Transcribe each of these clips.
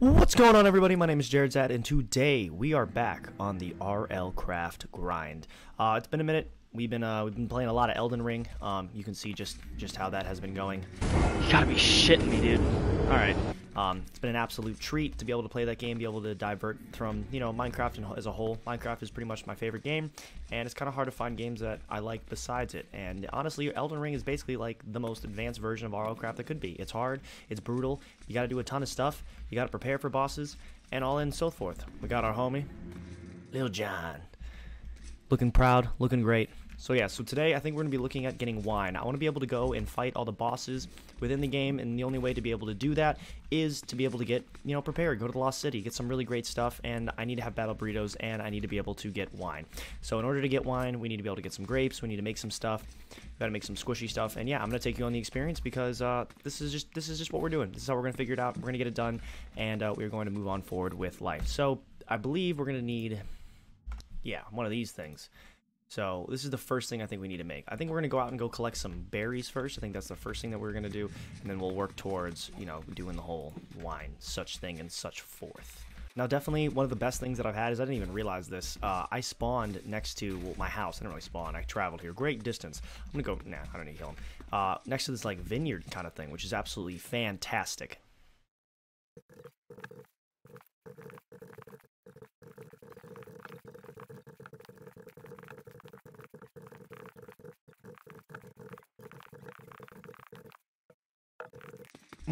What's going on, everybody? My name is Jerad Zad, and today we are back on the RL Craft grind. Uh, it's been a minute. We've been uh, we've been playing a lot of Elden Ring. Um, you can see just just how that has been going. You gotta be shitting me, dude. All right. Um, it's been an absolute treat to be able to play that game, be able to divert from you know Minecraft as a whole. Minecraft is pretty much my favorite game, and it's kind of hard to find games that I like besides it. And honestly, Elden Ring is basically like the most advanced version of RL Craft that could be. It's hard, it's brutal. You got to do a ton of stuff. You got to prepare for bosses, and all in so forth. We got our homie, Lil Jon, looking proud, looking great. So yeah, so today I think we're going to be looking at getting wine. I want to be able to go and fight all the bosses within the game, and the only way to be able to do that is to be able to get, you know, prepared, go to the Lost City, get some really great stuff, and I need to have battle burritos, and I need to be able to get wine. So in order to get wine, we need to be able to get some grapes, we need to make some stuff, we gotta make some squishy stuff, and yeah, I'm gonna take you on the experience because uh, this is just this is just what we're doing. This is how we're gonna figure it out. We're gonna get it done, and uh, we're going to move on forward with life. So I believe we're gonna need, yeah, one of these things. So this is the first thing I think we need to make. I think we're going to go out and go collect some berries first. I think that's the first thing that we're going to do. And then we'll work towards, you know, doing the whole wine, such thing, and such forth. Now, definitely one of the best things that I've had is I didn't even realize this. Uh, I spawned next to well, my house. I didn't really spawn. I traveled here. Great distance. I'm to go, nah, I don't need to kill him. Uh, next to this, like, vineyard kind of thing, which is absolutely fantastic.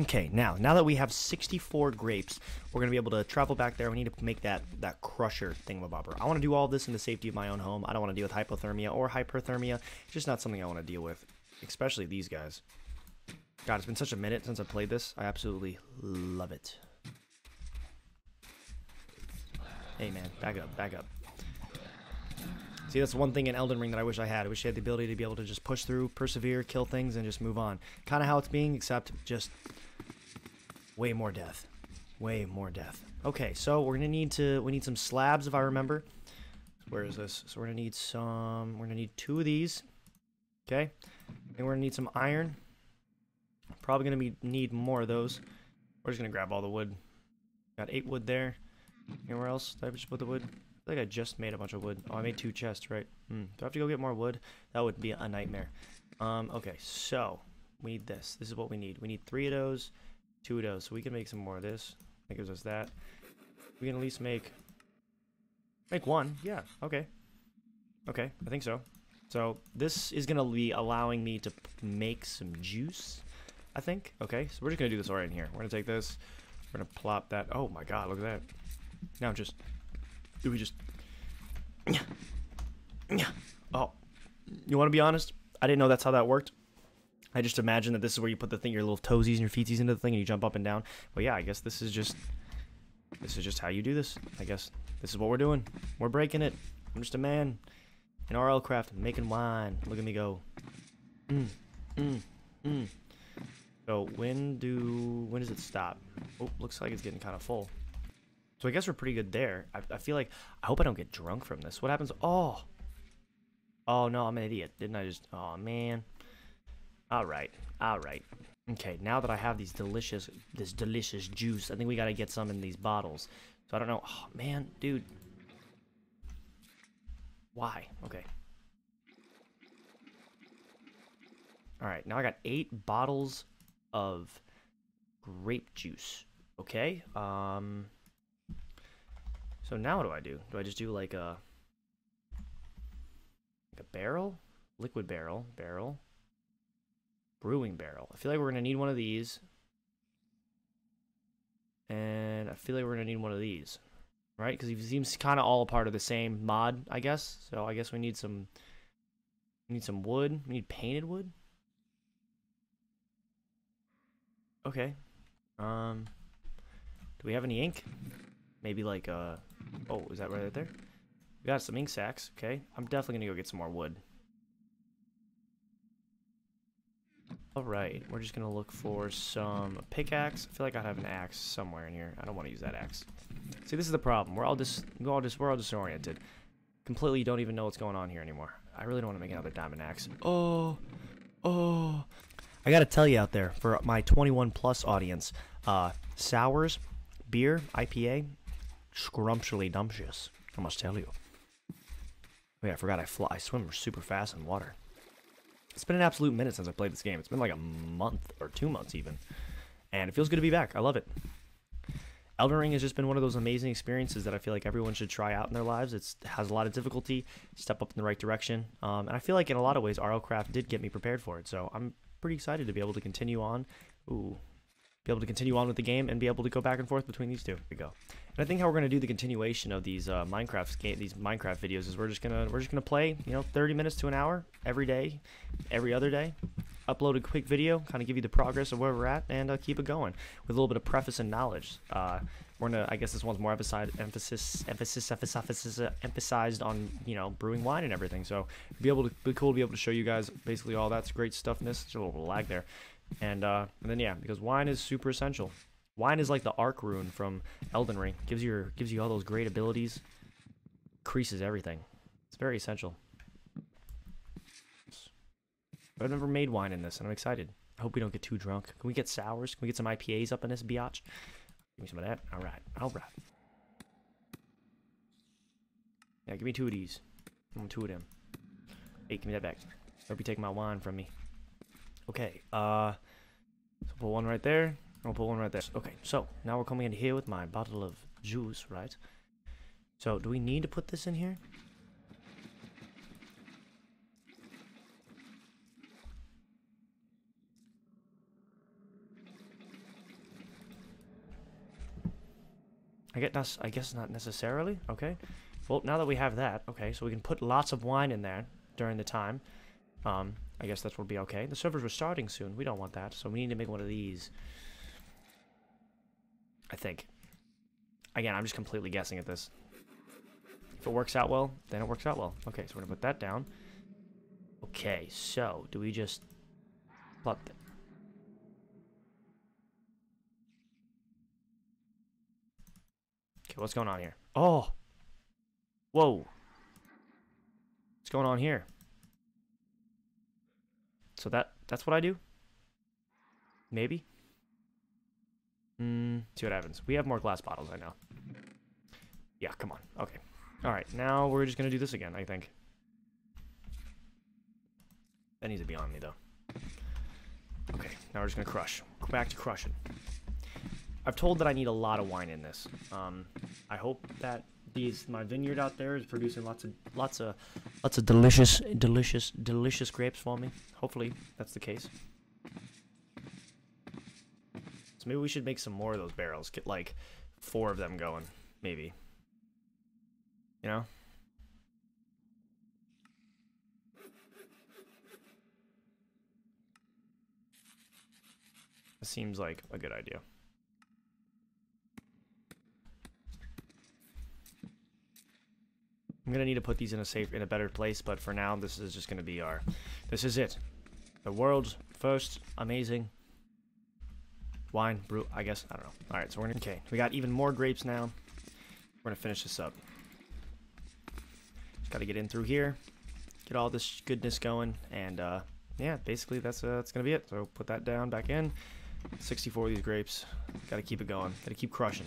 Okay, now, now that we have 64 grapes, we're going to be able to travel back there. We need to make that, that crusher thingamabobber. I want to do all this in the safety of my own home. I don't want to deal with hypothermia or hyperthermia. It's just not something I want to deal with, especially these guys. God, it's been such a minute since I played this. I absolutely love it. Hey, man, back up, back up. See, that's one thing in Elden Ring that I wish I had. I wish I had the ability to be able to just push through, persevere, kill things, and just move on. Kind of how it's being, except just way more death. Way more death. Okay, so we're gonna need to we need some slabs if I remember. Where is this? So we're gonna need some we're gonna need two of these. Okay. And we're gonna need some iron. Probably gonna be need more of those. We're just gonna grab all the wood. Got eight wood there. Anywhere else? Did I just put the wood? I think I just made a bunch of wood. Oh, I made two chests, right? Hmm. Do I have to go get more wood? That would be a nightmare. Um, okay, so we need this. This is what we need. We need three of those, two of those. So we can make some more of this. That gives us that. We can at least make make one. Yeah, okay. Okay, I think so. So this is to be allowing me to make some juice, I think. Okay, so we're just to do this right in here. We're to take this. We're to plop that. Oh my god, look at that. Now just do we just... yeah yeah Oh. You want to be honest? I didn't know that's how that worked. I just imagine that this is where you put the thing, your little toesies and your feeties into the thing and you jump up and down. But yeah, I guess this is just... This is just how you do this. I guess this is what we're doing. We're breaking it. I'm just a man in RL Craft making wine. Look at me go. Mm, mm, mm. So when do... When does it stop? Oh, looks like it's getting kind of full. So I guess we're pretty good there. I, I feel like, I hope I don't get drunk from this. What happens? Oh. Oh, no, I'm an idiot. Didn't I just, oh, man. All right. All right. Okay, now that I have these delicious, this delicious juice, I think we got to get some in these bottles. So I don't know. Oh, man, dude. Why? Okay. All right, now I got eight bottles of grape juice. Okay. Um, so now what do I do? Do I just do like a like a barrel? Liquid barrel, barrel, brewing barrel. I feel like we're gonna need one of these. And I feel like we're gonna need one of these. Right? Because he seems kind of all a part of the same mod, I guess. So I guess we need some we need some wood. We need painted wood. Okay. Um do we have any ink? Maybe like uh Oh, is that right there? We got some ink sacks. Okay. I'm definitely going to go get some more wood. Alright. We're just going to look for some pickaxe. I feel like I have an axe somewhere in here. I don't want to use that axe. See, this is the problem. We're all just we're all just we're all disoriented. Completely don't even know what's going on here anymore. I really don't want to make another diamond axe. Oh. Oh. I got to tell you out there for my 21 plus audience, uh sours beer, IPA, scrumptiously dumptious. I must tell you. Oh yeah, I forgot I fly. I swim super fast in water. It's been an absolute minute since I played this game. It's been like a month or two months even, and it feels good to be back. I love it. Elden Ring has just been one of those amazing experiences that I feel like everyone should try out in their lives. It has a lot of difficulty, step up in the right direction, um, and I feel like in a lot of ways, RL Craft did get me prepared for it. So I'm pretty excited to be able to continue on. Ooh, be able to continue on with the game and be able to go back and forth between these two. Here we go. And I think how we're gonna do the continuation of these uh, Minecraft game, these Minecraft videos is we're just gonna we're just gonna play, you know, 30 minutes to an hour every day, every other day. Upload a quick video, kind of give you the progress of where we're at, and uh, keep it going with a little bit of preface and knowledge. Uh, we're gonna, I guess this one's more emphasis, emphasis, emphasis, emphasis, emphasized on you know brewing wine and everything. So be able to be cool to be able to show you guys basically all that's great stuffness. There's a little lag there, and uh, and then yeah, because wine is super essential. Wine is like the arc rune from Elden Ring. Gives you gives you all those great abilities. Increases everything. It's very essential. I've never made wine in this, and I'm excited. I hope we don't get too drunk. Can we get sours? Can we get some IPAs up in this biatch? Give me some of that. All right. All right. Yeah, give me two of these. I want two of them. Hey, give me that back. Hope you take my wine from me. Okay. Uh, so put one right there. I'll put one right there. Okay, so now we're coming in here with my bottle of juice, right? So, do we need to put this in here? I get not, I guess not necessarily. Okay. Well, now that we have that, okay, so we can put lots of wine in there during the time. Um, I guess that will be okay. The servers are starting soon. We don't want that, so we need to make one of these. I think. Again, I'm just completely guessing at this. If it works out well, then it works out well. Okay, so we're gonna put that down. Okay, so do we just plot that? Okay, what's going on here? Oh! Whoa! What's going on here? So that that's what I do? Maybe? Hmm, see what happens. We have more glass bottles, I know. Yeah, come on. Okay. Alright, now we're just gonna do this again, I think. That needs to be on me, though. Okay, now we're just gonna crush. Go back to crushing. I've told that I need a lot of wine in this. Um, I hope that these my vineyard out there is producing lots of lots of lots of delicious, delicious, delicious grapes for me. Hopefully, that's the case. So maybe we should make some more of those barrels. Get like four of them going, maybe. You know? Seems like a good idea. I'm gonna need to put these in a safe, in a better place, but for now, this is just gonna be our, this is it. The world's first amazing wine brew, I guess, I don't know. All right, so we're gonna, okay, we got even more grapes now. We're gonna finish this up. Just gotta get in through here, get all this goodness going, and uh, yeah, basically that's, uh, that's gonna be it. So put that down, back in. 64 of these grapes. Gotta keep it going. Gotta keep crushing.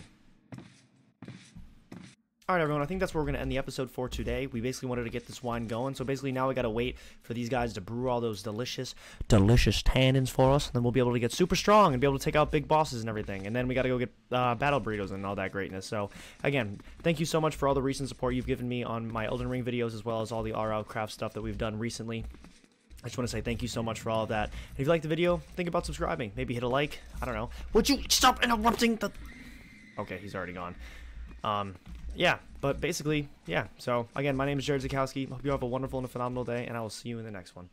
Alright everyone, I think that's where we're going to end the episode for today. We basically wanted to get this wine going, so basically now we got to wait for these guys to brew all those delicious, delicious tannins for us, and then we'll be able to get super strong and be able to take out big bosses and everything, and then we got to go get uh, battle burritos and all that greatness. So again, thank you so much for all the recent support you've given me on my Elden Ring videos as well as all the RL Craft stuff that we've done recently. I just want to say thank you so much for all of that. If you liked the video, think about subscribing. Maybe hit a like. I don't know. Would you stop interrupting the... Okay, he's already gone. Um, yeah, but basically, yeah. So, again, my name is Jerad Zakowski. Hope you have a wonderful and a phenomenal day, and I will see you in the next one.